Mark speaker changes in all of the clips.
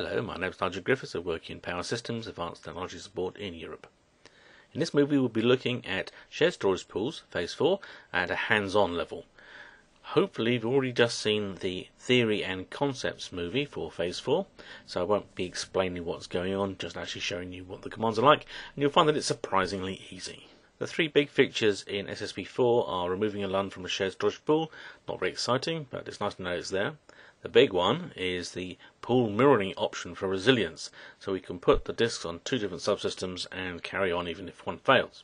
Speaker 1: Hello, my name is Nigel Griffiths. I work in Power Systems Advanced Technology Support in Europe. In this movie, we'll be looking at shared storage pools, Phase 4, at a hands-on level. Hopefully, you've already just seen the theory and concepts movie for Phase 4, so I won't be explaining what's going on, just actually showing you what the commands are like, and you'll find that it's surprisingly easy. The three big features in SSP4 are removing a LUN from a shared storage pool, not very exciting, but it's nice to know it's there. The big one is the pool mirroring option for resilience, so we can put the disks on two different subsystems and carry on even if one fails.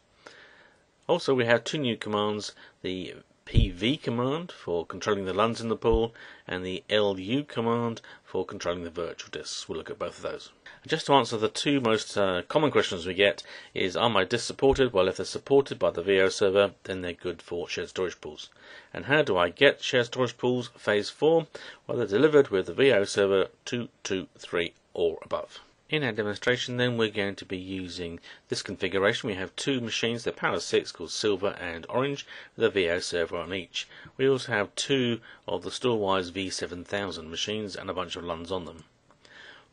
Speaker 1: Also, we have two new commands the PV command for controlling the LUNs in the pool, and the LU command for controlling the virtual disks. We'll look at both of those. Just to answer the two most uh, common questions we get is are my disks supported? Well, if they're supported by the VIO server, then they're good for shared storage pools. And how do I get shared storage pools phase 4? Well, they're delivered with the VIO server 223 or above. In our demonstration then we're going to be using this configuration. We have two machines, the Power 6 called Silver and Orange, with a VO server on each. We also have two of the Storwize V7000 machines and a bunch of LUNs on them.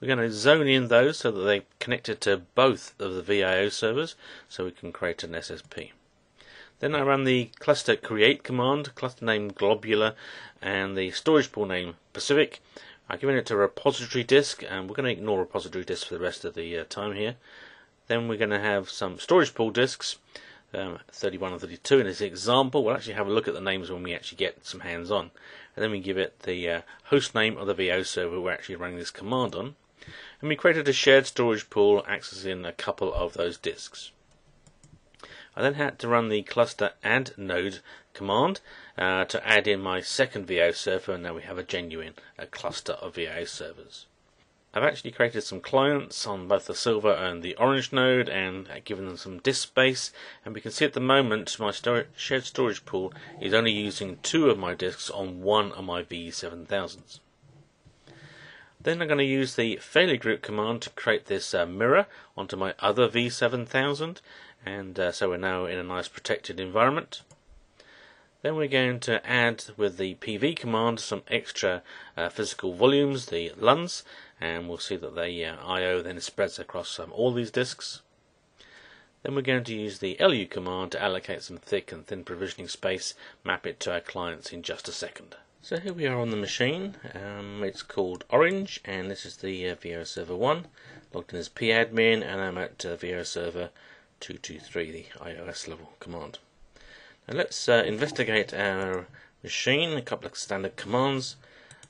Speaker 1: We're going to zone in those so that they're connected to both of the VIO servers so we can create an SSP. Then I run the cluster create command, cluster name globular, and the storage pool name Pacific. I've given it a repository disk, and we're going to ignore repository disk for the rest of the uh, time here. Then we're going to have some storage pool disks, um, 31 and 32 in this example. We'll actually have a look at the names when we actually get some hands on. And then we give it the uh, host name of the VIO server we're actually running this command on. And we created a shared storage pool accessing a couple of those disks. I then had to run the cluster add node command uh, to add in my second VIO server, and now we have a genuine a cluster of VIO servers. I've actually created some clients on both the silver and the orange node and given them some disk space and we can see at the moment my shared storage pool is only using two of my disks on one of my V7000s. Then I'm going to use the failure group command to create this uh, mirror onto my other V7000 and uh, so we're now in a nice protected environment. Then we're going to add with the PV command some extra uh, physical volumes, the LUNs, and we'll see that the uh, I.O. then spreads across um, all these disks. Then we're going to use the LU command to allocate some thick and thin provisioning space, map it to our clients in just a second. So here we are on the machine. Um, it's called Orange, and this is the uh, Server 1. Logged in as padmin, and I'm at uh, Server 223, the ioslevel command. Now let's uh, investigate our machine, a couple of standard commands.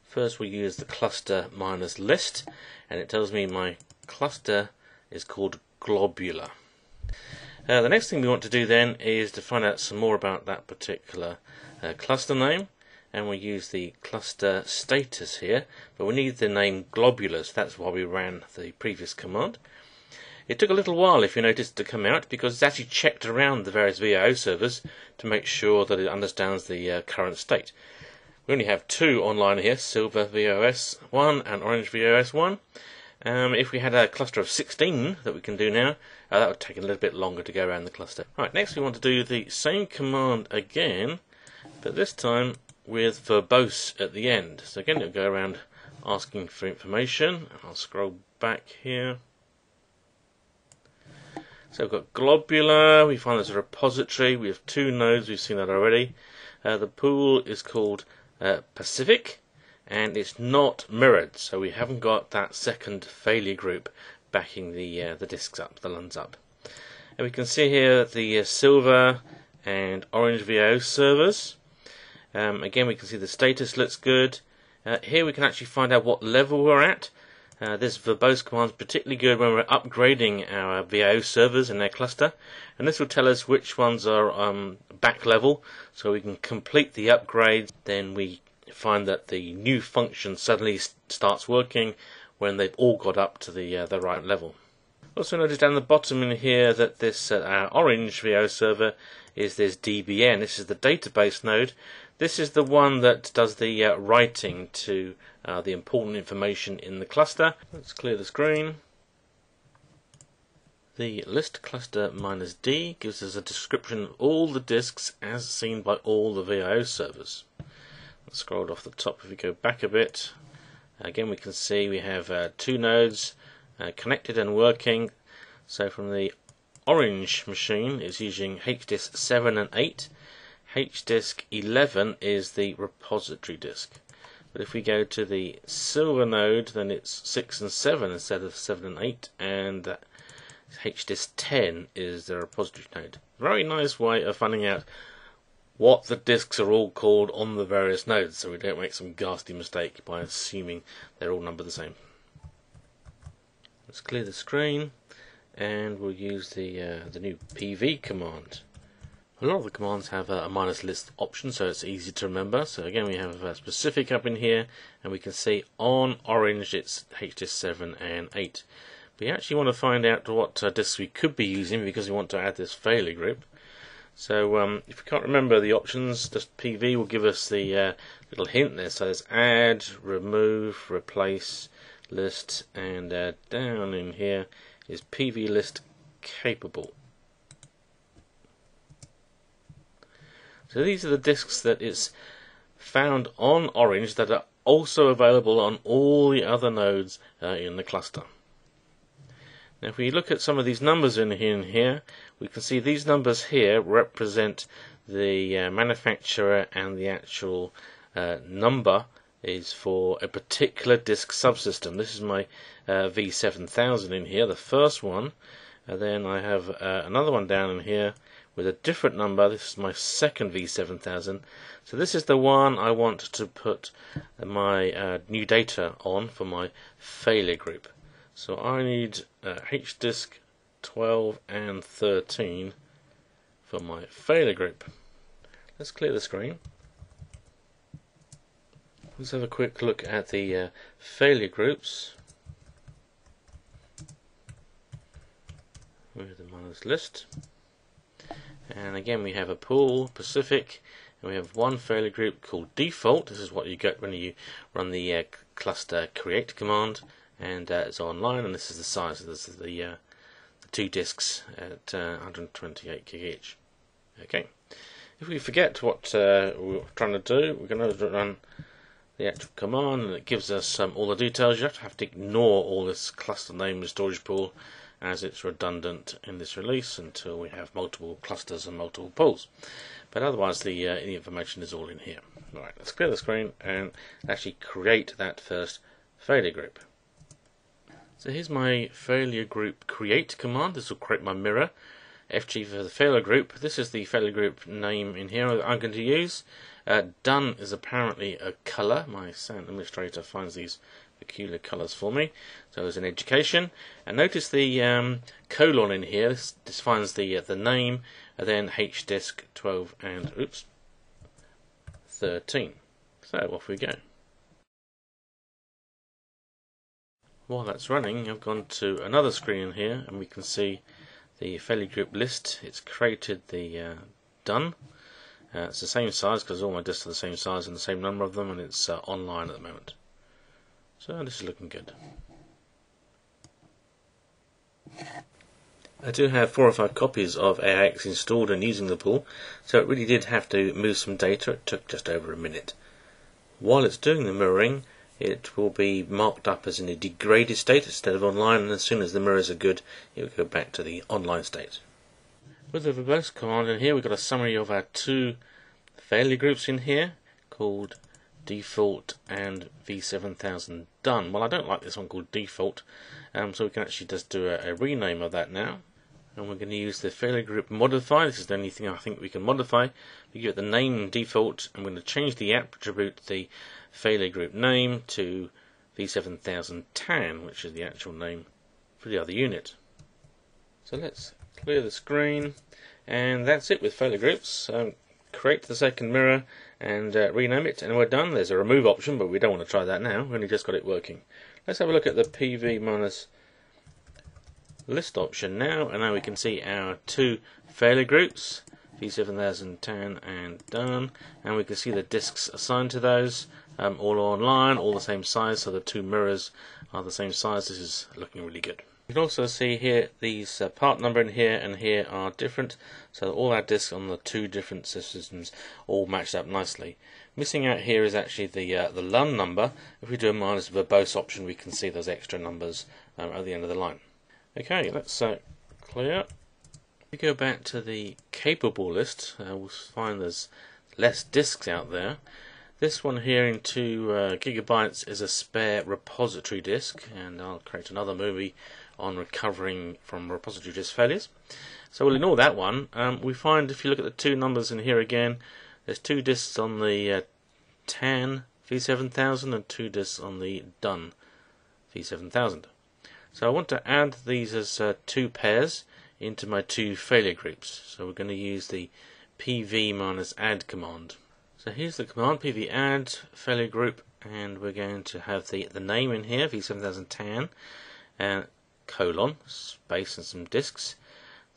Speaker 1: First we use the cluster minus list, and it tells me my cluster is called globular. Uh, the next thing we want to do then is to find out some more about that particular uh, cluster name and we use the cluster status here but we need the name globulars that's why we ran the previous command it took a little while, if you noticed, to come out because it's actually checked around the various VIO servers to make sure that it understands the uh, current state. We only have two online here, Silver VIOS1 and Orange VIOS1. Um, if we had a cluster of 16 that we can do now, uh, that would take a little bit longer to go around the cluster. Right, next we want to do the same command again, but this time with verbose at the end. So again, it'll go around asking for information. I'll scroll back here. So we've got globular, we find there's a repository, we have two nodes, we've seen that already. Uh, the pool is called uh, Pacific, and it's not mirrored, so we haven't got that second failure group backing the uh, the disks up, the LUNs up. And we can see here the uh, silver and orange VIO servers. Um, again, we can see the status looks good. Uh, here we can actually find out what level we're at. Uh, this verbose command is particularly good when we're upgrading our VIO servers in their cluster, and this will tell us which ones are um, back level, so we can complete the upgrade. Then we find that the new function suddenly starts working when they've all got up to the uh, the right level. Also notice down the bottom in here that this uh, orange VIO server is this DBN. This is the database node. This is the one that does the uh, writing to uh, the important information in the cluster. Let's clear the screen. The list cluster minus D gives us a description of all the disks as seen by all the VIO servers. Let's scroll off the top if we go back a bit. Again, we can see we have uh, two nodes uh, connected and working. So from the orange machine is using HDisk 7 and 8. HDisk 11 is the repository disk. But if we go to the silver node, then it's 6 and 7 instead of 7 and 8, and HDisk 10 is the repository node. Very nice way of finding out what the disks are all called on the various nodes, so we don't make some ghastly mistake by assuming they're all numbered the same. Let's clear the screen, and we'll use the uh, the new PV command. A lot of the commands have a, minus list option, so it's easy to remember. So again, we have a specific up in here, and we can see on orange it's HDisk 7 and 8. But We actually want to find out what uh, disks we could be using because we want to add this failure group. So um, if we can't remember the options, just PV will give us the uh, little hint there. So there's add, remove, replace, list, and uh, down in here is PV list capable. So these are the disks that is found on Orange that are also available on all the other nodes uh, in the cluster. Now, if we look at some of these numbers in here, we can see these numbers here represent the uh, manufacturer and the actual uh, number is for a particular disk subsystem. This is my uh, V7000 in here, the first one. And then I have uh, another one down in here with a different number. This is my second V7000. So this is the one I want to put my uh, new data on for my failure group. So I need uh, HDisk 12 and 13 for my failure group. Let's clear the screen. Let's have a quick look at the uh, failure groups. Where's the minus list? And again, we have a pool, Pacific, and we have one failure group called default. This is what you get when you run the uh, cluster create command and uh, it's online and this is the size. Of this is the, uh, the two disks at uh, 128 gig each. Okay. If we forget what uh, we're trying to do we're going to run the actual command and it gives us um, all the details. You have to have to ignore all this cluster name and storage pool as it's redundant in this release until we have multiple clusters and multiple pools but otherwise the, uh, the information is all in here All right, let's clear the screen and actually create that first failure group so here's my failure group create command. This will create my mirror. FG for the failure group. This is the failure group name in here that I'm going to use. Uh, dun is apparently a color. My SAN administrator finds these peculiar colors for me. So as an education. And notice the um, colon in here. This defines the uh, the name. And then HDisk 12 and oops 13. So off we go. While that's running, I've gone to another screen here and we can see the failure group list. It's created the uh, dun. Uh, it's the same size because all my disks are the same size and the same number of them and it's uh, online at the moment. So this is looking good. I do have four or five copies of AIX installed and using the pool, so it really did have to move some data. It took just over a minute. While it's doing the mirroring, it will be marked up as in a degraded state instead of online, and as soon as the mirrors are good, it will go back to the online state. With the verbose command in here, we've got a summary of our two failure groups in here called default and v7000 dun. Well, I don't like this one called default, um, so we can actually just do a, a rename of that now and we're going to use the failure group modify. This is the only thing I think we can modify. We give it the name default. I'm going to change the attribute, the failure group name, to V7000 tan, which is the actual name for the other unit. So let's clear the screen, and that's it with failure groups. Um, create the second mirror and uh, rename it, and we're dun. There's a remove option, but we don't want to try that now. We only just got it working. Let's have a look at the PV minus list option now, and now we can see our two failure groups, V7000 tan and done, and we can see the disks assigned to those. um, all online, all the same size, so the two mirrors are the same size. This is looking really good. You can also see here these uh, part number in here and here are different, so all our discs on the two different systems all matched up nicely. Missing out here is actually the uh, the LUN number. If we do a minus verbose option, we can see those extra numbers um, at the end of the line. Okay, let's uh, clear. If we go back to the capable list, uh, we'll find there's less disks out there. This one here in 2 uh, gigabytes is a spare repository disk, and I'll create another movie on recovering from repository disk failures. So we'll ignore that one. Um, we find if you look at the two numbers in here again, there's two disks on the uh, TAN V7000 and two disks on the DUN V7000. So I want to add these as uh, two pairs into my two failure groups. So we're going to use the pv minus add command. So here's the command pv add failure group and we're going to have the, the name in here v7000 tan and colon, space and some disks.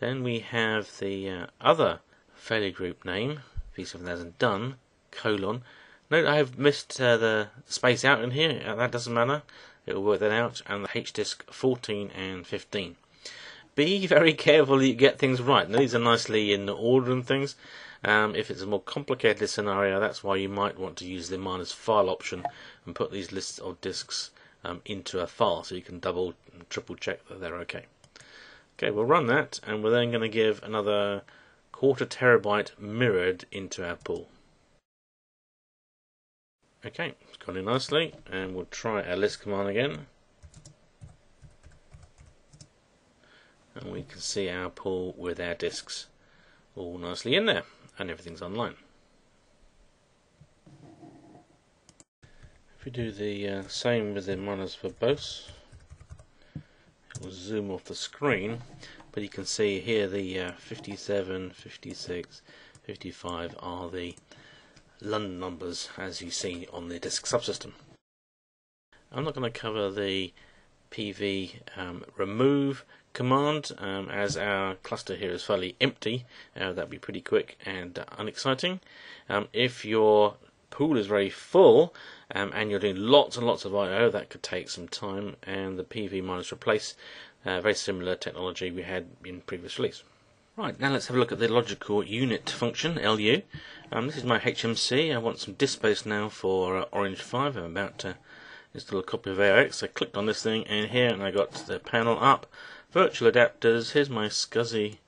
Speaker 1: Then we have the uh, other failure group name, V7000 dun, colon. Note I have missed uh, the space out in here, uh, that doesn't matter, it will work that out, and the HDisk 14 and 15. Be very careful you get things right. Now, these are nicely in order and things. Um, if it's a more complicated scenario, that's why you might want to use the minus file option and put these lists of disks um, into a file so you can double triple check that they're okay. Okay, we'll run that and we're then going to give another quarter terabyte mirrored into our pool. Okay, it's gone in nicely and we'll try our list command again. And we can see our pool with our disks all nicely in there and everything's online. If we do the uh, same with the minus verbose, it will zoom off the screen, but you can see here the uh, 57, 56, 55 are the LUN numbers as you see on the disk subsystem. I'm not going to cover the PV um, remove command um, as our cluster here is fairly empty. Uh, that'd be pretty quick and uh, unexciting. Um, if your pool is very full um, and you're doing lots and lots of I/O, that could take some time. And the PV minus replace, uh, very similar technology we had in previous release. Right, now let's have a look at the logical unit function, LU. Um, this is my HMC. I want some disk space now for uh, Orange 5. I'm about to install a copy of AIX. I clicked on this thing and here and I got the panel up. Virtual adapters. Here's my SCSI,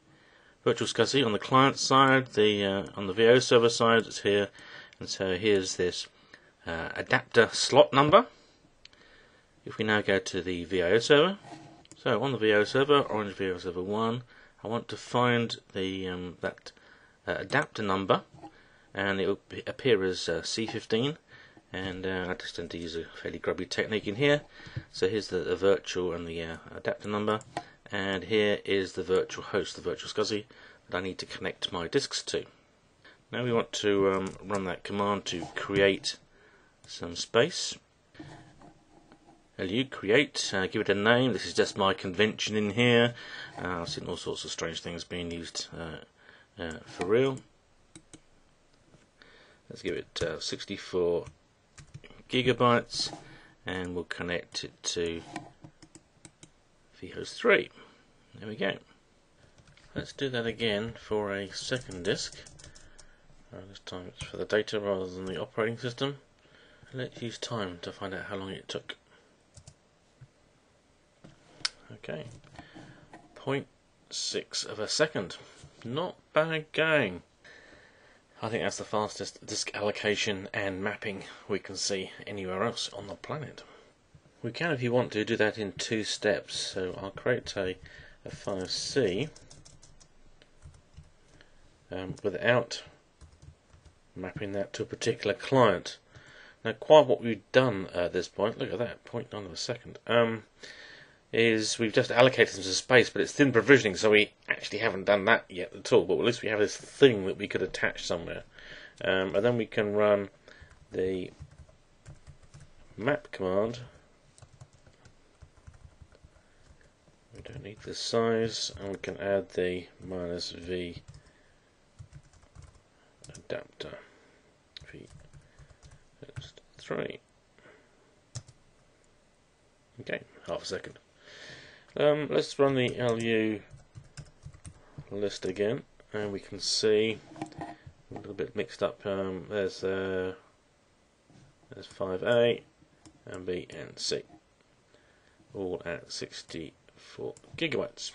Speaker 1: virtual SCSI on the client side. The uh, On the VIO server side, it's here. And so here's this uh, adapter slot number. If we now go to the VIO server, so on the VIO server, Orange VIO server 1, I want to find the um, that uh, adapter number, and it will appear as uh, C15. And uh, I just tend to use a fairly grubby technique in here. So here's the, the virtual and the uh, adapter number, and here is the virtual host, the virtual SCSI that I need to connect my disks to. Now we want to um, run that command to create some space. LU create, uh, give it a name. This is just my convention in here. Uh, I've seen all sorts of strange things being used uh, uh for real. Let's give it uh, 64 gigabytes and we'll connect it to vhost 3. There we go. Let's do that again for a second disk. Uh, this time it's for the data rather than the operating system. Let's use time to find out how long it took. Okay, 0.6 of a second. Not bad going. I think that's the fastest disk allocation and mapping we can see anywhere else on the planet. We can, if you want to, do that in two steps. So I'll create a, a 5C um, without mapping that to a particular client. Now, quite what we've done at this point, look at that, 0.9 of a second, um, is we've just allocated some space, but it's thin provisioning, so we actually haven't done that yet at all, but at least we have this thing that we could attach somewhere. Um, and then we can run the map command. We don't need the size, and we can add the minus V adapter. Three. Okay, half a second. Um, let's run the LU list again, and we can see a little bit mixed up. Um, there's uh, there's 5A and B and C, all at 64 gigabytes.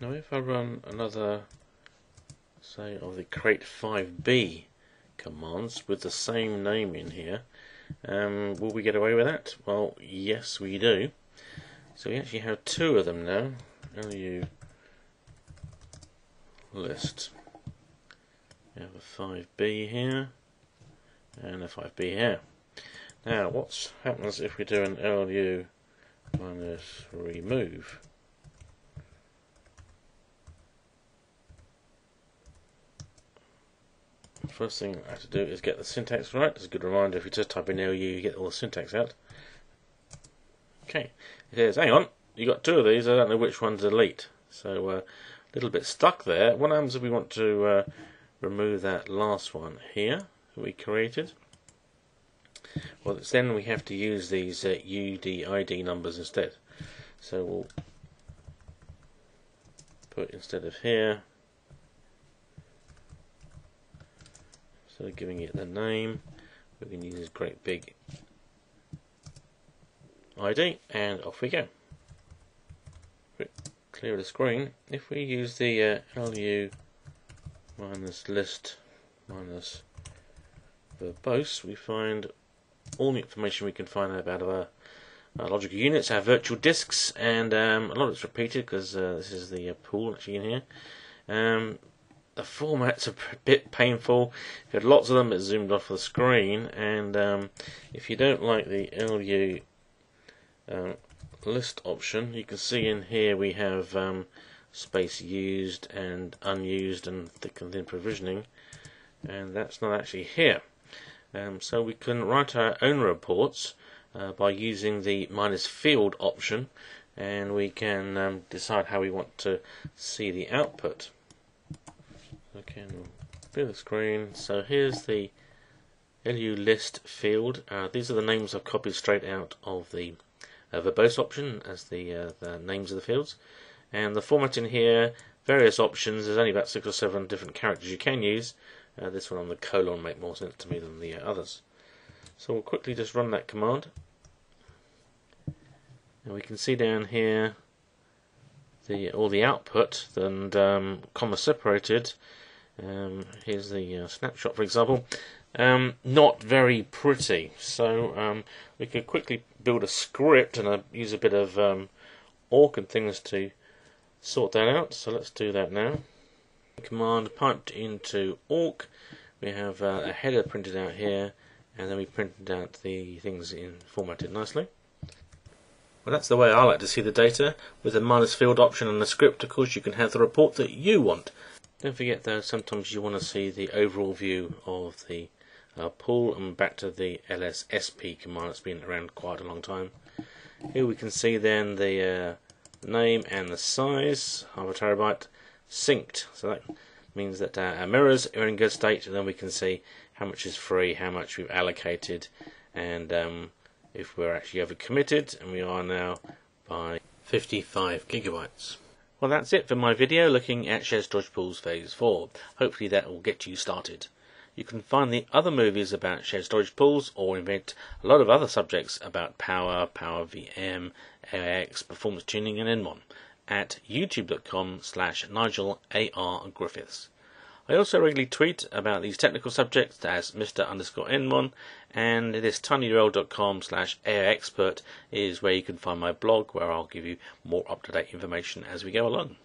Speaker 1: Now, if I run another, say, of the crate 5B commands with the same name in here, um, will we get away with that? Well, yes, we do. So we actually have two of them now. LU list. We have a 5B here and a 5B here. Now, what happens if we do an LU minus remove? First thing I have to do is get the syntax right. It's a good reminder if you just type in LU, you get all the syntax out. Okay, it says, hang on, you got two of these, I don't know which one to delete. So, uh, a little bit stuck there. What happens if we want to uh, remove that last one here that we created? Well, then we have to use these uh, UDID numbers instead. So we'll put instead of here, of giving it the name, we can use this great big ID, and off we go. Clear the screen. If we use the uh, LU minus list minus verbose, we find all the information we can find out about our, our logical units, our virtual disks, and um, a lot of it's repeated because uh, this is the uh, pool actually in here. Um, the format's are a bit painful. If you had lots of them, it's zoomed off the screen, and um, if you don't like the LU um, list option, you can see in here we have um, space used and unused and thick and thin provisioning, and that's not actually here. Um, so we can write our own reports uh, by using the minus field option, and we can um, decide how we want to see the output. Okay, clear the screen. So here's the LU list field. Uh, these are the names I've copied straight out of the a verbose option as the, uh, the names of the fields. And the format in here, various options, there's only about six or seven different characters you can use. Uh, this one on the colon make more sense to me than the uh, others. So we'll quickly just run that command. And we can see down here the all the output and um, comma separated. Um, here's the uh, snapshot, for example. Um, not very pretty. So um, we could quickly build a script and uh, use a bit of um, awk and things to sort that out. So let's do that now. Command piped into awk. We have uh, a header printed out here, and then we printed out the things in formatted nicely. Well, that's the way I like to see the data. With a minus field option and a script, of course, you can have the report that you want. Don't forget, though, sometimes you want to see the overall view of the uh, pull and back to the lssp command that's been around quite a long time. Here we can see then the uh, name and the size, half a terabyte, synced. So that means that uh, our mirrors are in good state, and then we can see how much is free, how much we've allocated, and um, if we're actually over committed, and we are now by 55 gigabytes. Well, that's it for my video looking at Shared Storage Pools Phase 4. Hopefully that will get you started. You can find the other movies about shared storage pools or invent a lot of other subjects about power, power VM, AIX, performance tuning and nmon at youtube.com slash Nigel A.R. Griffiths. I also regularly tweet about these technical subjects as Mr. underscore nmon, and this tinyurl.com slash expert is where you can find my blog where I'll give you more up to date information as we go along.